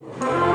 you